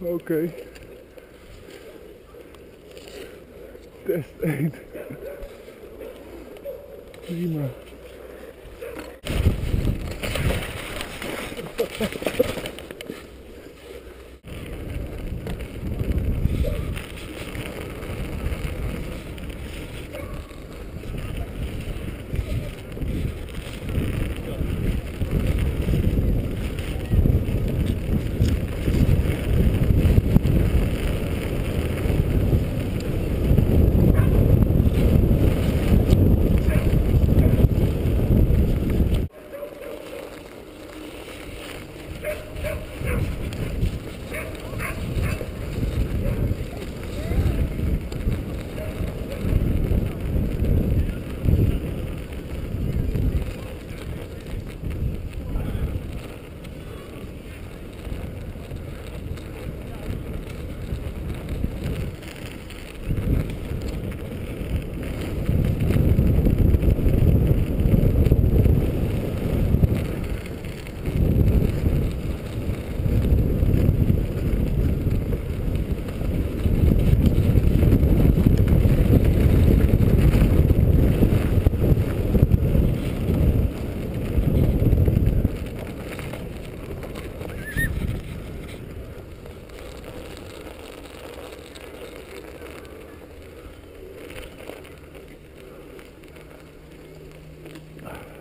Oké. Test 1. Prima. Bye.